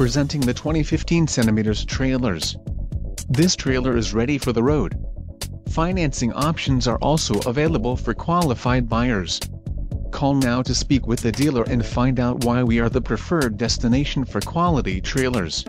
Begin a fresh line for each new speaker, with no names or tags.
presenting the 2015 centimeters trailers. This trailer is ready for the road. Financing options are also available for qualified buyers. Call now to speak with the dealer and find out why we are the preferred destination for quality trailers.